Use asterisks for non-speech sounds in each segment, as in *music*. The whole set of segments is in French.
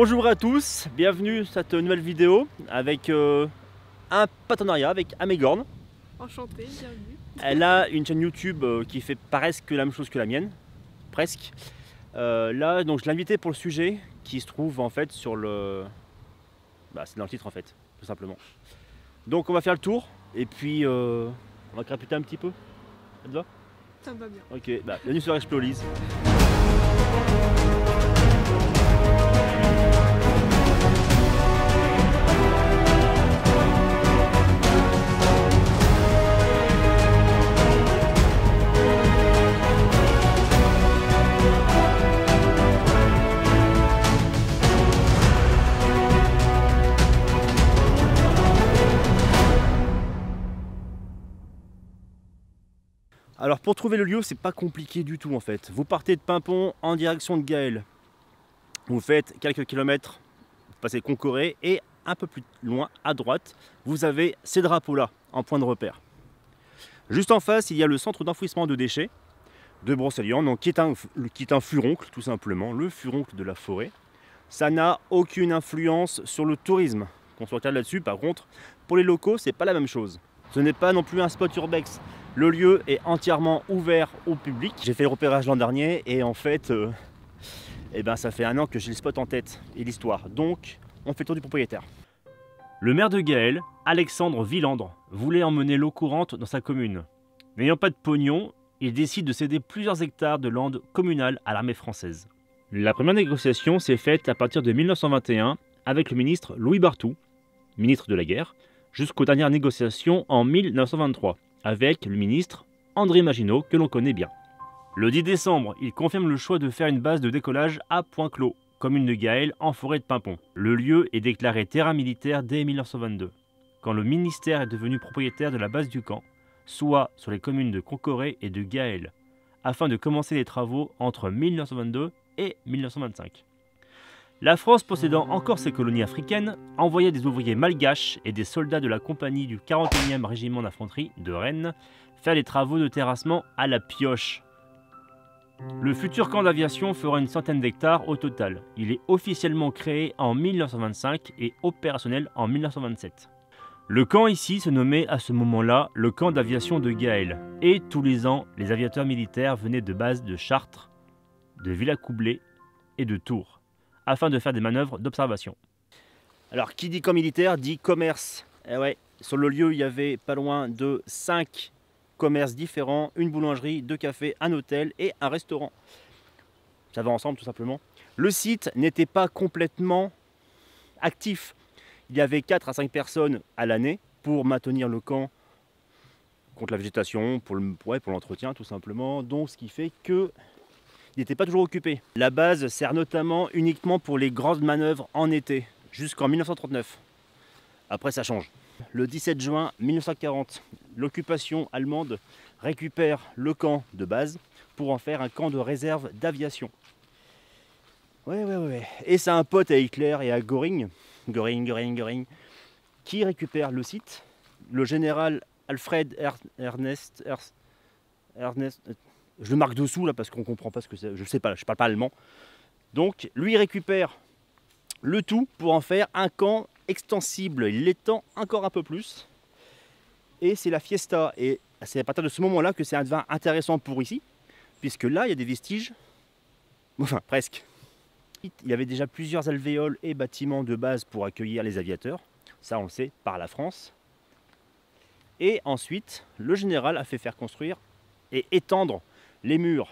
Bonjour à tous, bienvenue sur cette nouvelle vidéo avec euh, un partenariat avec Amegorn. Enchantée, bienvenue. Elle a une chaîne YouTube euh, qui fait presque la même chose que la mienne, presque. Euh, là, donc je l'ai invité pour le sujet qui se trouve en fait sur le... Bah, c'est dans le titre en fait, tout simplement. Donc on va faire le tour et puis on va craputer un petit peu. Ça te va? Ça me va bien. Ok, bah, bienvenue sur Explolise. Pour trouver le lieu, c'est pas compliqué du tout en fait. Vous partez de Pimpon en direction de Gaël. Vous faites quelques kilomètres, vous passez Concoré et un peu plus loin à droite, vous avez ces drapeaux-là en point de repère. Juste en face, il y a le centre d'enfouissement de déchets de Brocéliande, donc qui est, un, qui est un furoncle tout simplement, le furoncle de la forêt. Ça n'a aucune influence sur le tourisme. Qu'on soit clair là-dessus, par contre, pour les locaux, c'est pas la même chose. Ce n'est pas non plus un spot urbex. Le lieu est entièrement ouvert au public. J'ai fait le repérage l'an dernier et en fait, euh, eh ben, ça fait un an que j'ai le spot en tête et l'histoire. Donc, on fait le tour du propriétaire. Le maire de Gaël, Alexandre Villandre, voulait emmener l'eau courante dans sa commune. N'ayant pas de pognon, il décide de céder plusieurs hectares de landes communales à l'armée française. La première négociation s'est faite à partir de 1921 avec le ministre Louis Barthou, ministre de la guerre, jusqu'aux dernières négociations en 1923 avec le ministre André Maginot que l'on connaît bien. Le 10 décembre, il confirme le choix de faire une base de décollage à Point-Clos, commune de Gaël en forêt de Pimpon. Le lieu est déclaré terrain militaire dès 1922, quand le ministère est devenu propriétaire de la base du camp, soit sur les communes de Concoré et de Gaël, afin de commencer les travaux entre 1922 et 1925. La France, possédant encore ses colonies africaines, envoyait des ouvriers malgaches et des soldats de la compagnie du 41e régiment d'infanterie de Rennes faire les travaux de terrassement à la pioche. Le futur camp d'aviation fera une centaine d'hectares au total. Il est officiellement créé en 1925 et opérationnel en 1927. Le camp ici se nommait à ce moment-là le camp d'aviation de Gaël, et tous les ans, les aviateurs militaires venaient de bases de Chartres, de Villacoublay et de Tours afin de faire des manœuvres d'observation. Alors, qui dit camp militaire dit commerce. Eh ouais, sur le lieu, il y avait pas loin de 5 commerces différents, une boulangerie, deux cafés, un hôtel et un restaurant. Ça va ensemble tout simplement. Le site n'était pas complètement actif. Il y avait 4 à 5 personnes à l'année pour maintenir le camp contre la végétation, pour l'entretien tout simplement. Donc ce qui fait que n'était pas toujours occupé. La base sert notamment uniquement pour les grandes manœuvres en été, jusqu'en 1939. Après, ça change. Le 17 juin 1940, l'occupation allemande récupère le camp de base pour en faire un camp de réserve d'aviation. Ouais, ouais, ouais. Et c'est un pote à Hitler et à Göring, Göring, Göring, Göring, qui récupère le site. Le général Alfred Ernest, Ernest, je le marque dessous là parce qu'on comprend pas ce que c'est. Je sais pas, je parle pas allemand. Donc lui récupère le tout pour en faire un camp extensible. Il l'étend encore un peu plus. Et c'est la fiesta. Et c'est à partir de ce moment-là que ça devient intéressant pour ici. Puisque là, il y a des vestiges. Enfin, presque. Il y avait déjà plusieurs alvéoles et bâtiments de base pour accueillir les aviateurs. Ça, on le sait, par la France. Et ensuite, le général a fait faire construire et étendre les murs.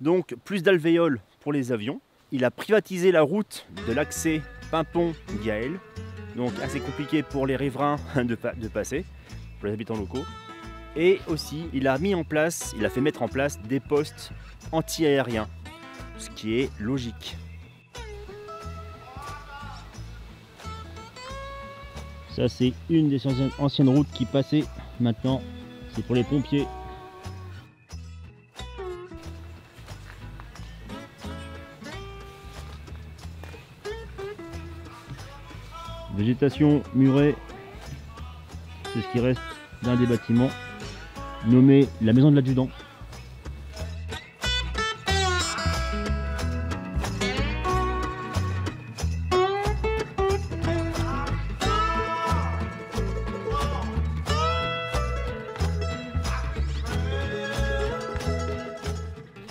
Donc plus d'alvéoles pour les avions. Il a privatisé la route de l'accès Pimpon-Gaël. Donc assez compliqué pour les riverains *laughs* de, de passer, pour les habitants locaux. Et aussi, il a mis en place, il a fait mettre en place des postes anti-aériens, ce qui est logique. Ça, c'est une des anciennes routes qui passait. Maintenant, c'est pour les pompiers Végétation murée, c'est ce qui reste d'un des bâtiments nommé la maison de l'adjudant.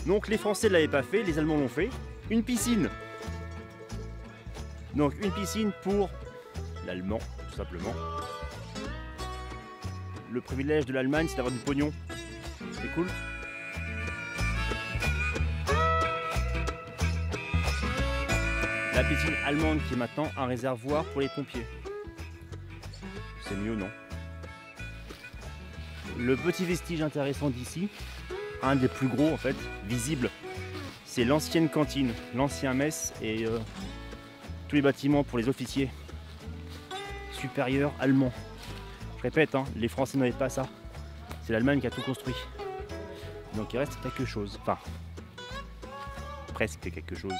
Donc les Français ne l'avaient pas fait, les Allemands l'ont fait. Une piscine. Donc une piscine pour l'Allemand, tout simplement. Le privilège de l'Allemagne, c'est d'avoir du pognon. C'est cool. La piscine allemande qui est maintenant un réservoir pour les pompiers. C'est mieux, non? Le petit vestige intéressant d'ici, un des plus gros en fait, visible, c'est l'ancienne cantine, l'ancien mess et euh, tous les bâtiments pour les officiers supérieurs allemands. Je répète, hein, les Français n'avaient pas ça. C'est l'Allemagne qui a tout construit. Donc il reste quelque chose. Enfin, presque quelque chose.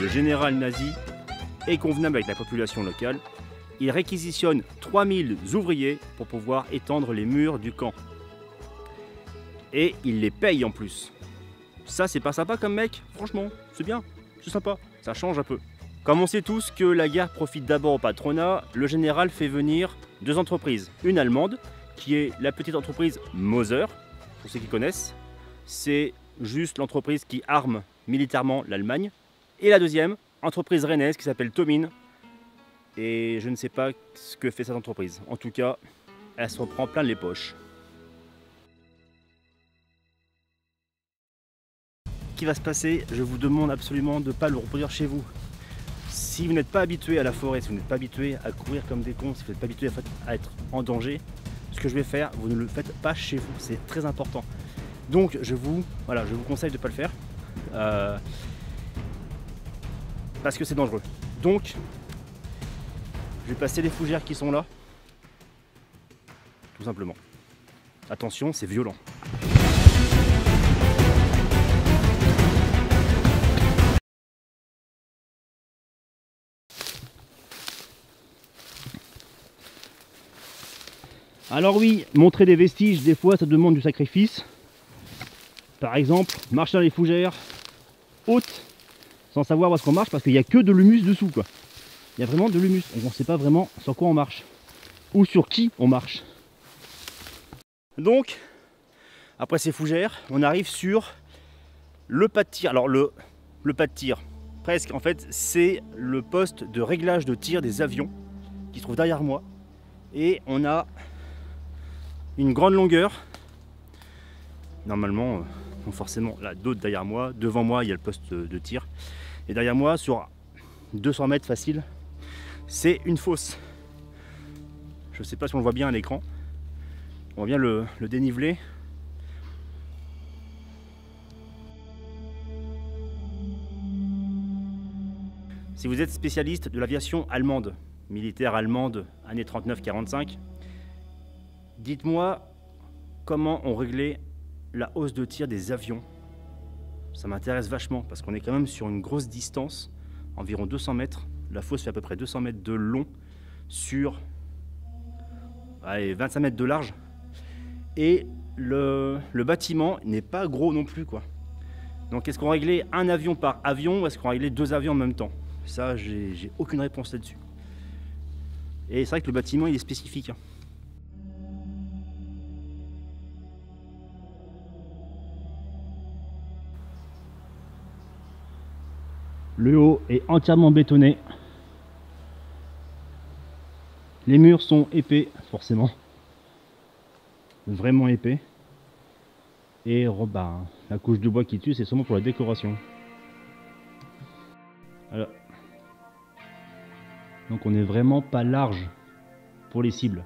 Le général nazi est convenable avec la population locale. Il réquisitionne 3000 ouvriers pour pouvoir étendre les murs du camp. Et il les paye en plus. Ça, c'est pas sympa comme mec, franchement, c'est bien, c'est sympa, ça change un peu. Comme on sait tous que la guerre profite d'abord au patronat, le général fait venir deux entreprises. Une allemande, qui est la petite entreprise Moser, pour ceux qui connaissent. C'est juste l'entreprise qui arme militairement l'Allemagne. Et la deuxième, entreprise rennaise qui s'appelle Tomine. Et je ne sais pas ce que fait cette entreprise. En tout cas, elle se reprend plein les poches. Qui va se passer, je vous demande absolument de ne pas le reproduire chez vous. Si vous n'êtes pas habitué à la forêt, si vous n'êtes pas habitué à courir comme des cons, si vous n'êtes pas habitué à être en danger, ce que je vais faire, vous ne le faites pas chez vous, c'est très important. Donc je vous, voilà, je vous conseille de ne pas le faire. Euh, parce que c'est dangereux. Donc, je vais passer les fougères qui sont là. Tout simplement. Attention, c'est violent. Alors oui, montrer des vestiges, des fois, ça demande du sacrifice. Par exemple, marcher dans les fougères hautes sans savoir où est-ce qu'on marche parce qu'il n'y a que de l'humus dessous quoi. Il y a vraiment de l'humus, on ne sait pas vraiment sur quoi on marche ou sur qui on marche. Donc, après ces fougères, on arrive sur le pas de tir. Alors le, le pas de tir, presque en fait, c'est le poste de réglage de tir des avions qui se trouve derrière moi. Et on a une grande longueur. Normalement, euh, forcément, là, d'autres derrière moi. Devant moi, il y a le poste de tir. Et derrière moi, sur 200 mètres facile, c'est une fosse. Je ne sais pas si on le voit bien à l'écran. On voit bien le, le dénivelé. Si vous êtes spécialiste de l'aviation allemande, militaire allemande, années 39-45, dites-moi comment on réglait la hausse de tir des avions ça m'intéresse vachement parce qu'on est quand même sur une grosse distance, environ 200 mètres. La fosse fait à peu près 200 mètres de long sur 25 mètres de large. Et le, bâtiment n'est pas gros non plus. quoi. Donc est-ce qu'on réglait un avion par avion ou est-ce qu'on réglait deux avions en même temps? Ça, j'ai aucune réponse là-dessus. Et c'est vrai que le bâtiment, il est spécifique. Hein. Le haut est entièrement bétonné. Les murs sont épais, forcément. Vraiment épais. Et bah, la couche de bois qui tue, c'est seulement pour la décoration. Donc on n'est vraiment pas large pour les cibles.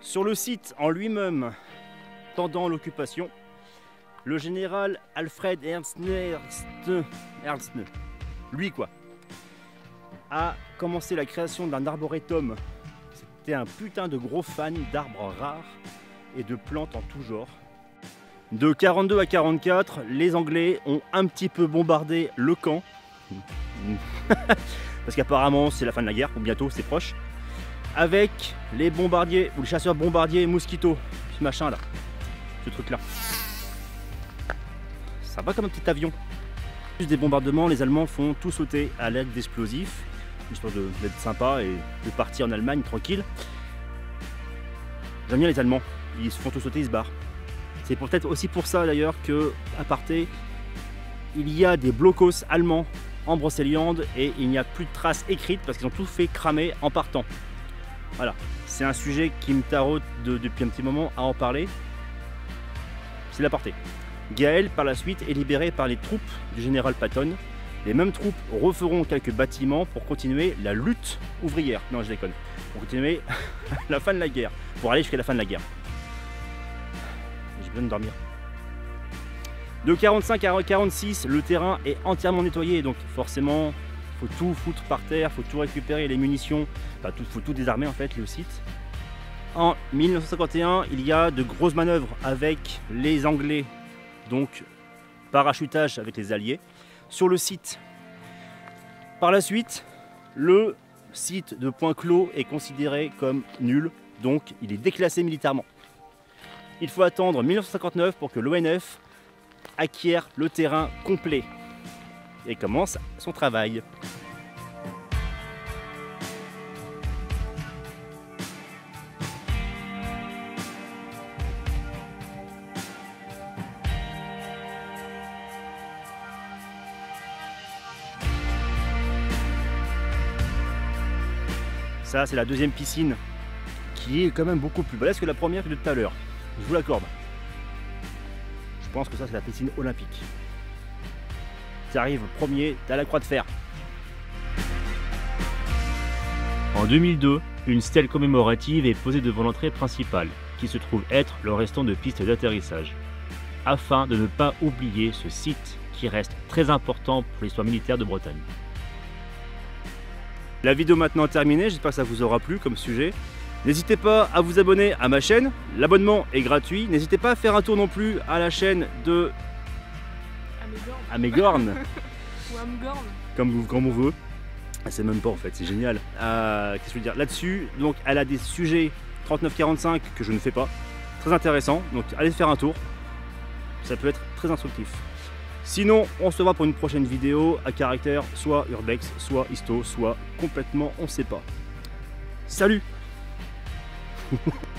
Sur le site en lui-même, pendant l'occupation. Le général Alfred Ernst, Ernst, lui quoi, a commencé la création d'un arboretum. C'était un putain de gros fan d'arbres rares et de plantes en tout genre. De 42 à 44, les Anglais ont un petit peu bombardé le camp. *laughs* Parce qu'apparemment c'est la fin de la guerre, ou bientôt c'est proche. Avec les bombardiers, ou les chasseurs bombardiers Mosquito, ce machin là, ce truc là. Ça va comme un petit avion. Plus des bombardements, les Allemands font tout sauter à l'aide d'explosifs, histoire d'être sympa et de partir en Allemagne tranquille. J'aime bien les Allemands, ils se font tout sauter, ils se barrent. C'est peut-être aussi pour ça d'ailleurs que, à parté, il y a des blocos allemands en Brocéliande et il n'y a plus de traces écrites parce qu'ils ont tout fait cramer en partant. Voilà, c'est un sujet qui me taraude depuis un petit moment à en parler. C'est la portée. Gaël, par la suite, est libéré par les troupes du général Patton. Les mêmes troupes referont quelques bâtiments pour continuer la lutte ouvrière. Non, je déconne. Pour continuer *laughs* la fin de la guerre. Pour aller jusqu'à la fin de la guerre. J'ai besoin de dormir. De 45 à 46, le terrain est entièrement nettoyé, donc forcément, faut tout foutre par terre, faut tout récupérer, les munitions, enfin, faut tout désarmer en fait, le site. En 1951, il y a de grosses manœuvres avec les Anglais, donc parachutage avec les Alliés, sur le site. Par la suite, le site de Point Clos est considéré comme nul, donc il est déclassé militairement. Il faut attendre 1959 pour que l'ONF acquiert le terrain complet et commence son travail. Ça, c'est la deuxième piscine qui est quand même beaucoup plus balèze que la première de tout à l'heure. Je vous l'accorde. Je pense que ça c'est la piscine olympique. Tu arrives premier, t'as la croix de fer. En 2002, une stèle commémorative est posée devant l'entrée principale, qui se trouve être le restant de piste d'atterrissage, afin de ne pas oublier ce site qui reste très important pour l'histoire militaire de Bretagne. La vidéo maintenant terminée, j'espère que ça vous aura plu comme sujet. N'hésitez pas à vous abonner à ma chaîne, l'abonnement est gratuit. N'hésitez pas à faire un tour non plus à la chaîne de Amégorn. *laughs* Ou. Comme, comme on veut. C'est même pas en fait, c'est génial. Euh, Qu'est-ce que je veux dire? Là-dessus, donc elle a des sujets 39-45 que je ne fais pas. Très intéressant, donc allez faire un tour. Ça peut être très instructif. Sinon, on se voit pour une prochaine vidéo à caractère soit urbex, soit histo, soit complètement on ne sait pas. Salut *laughs*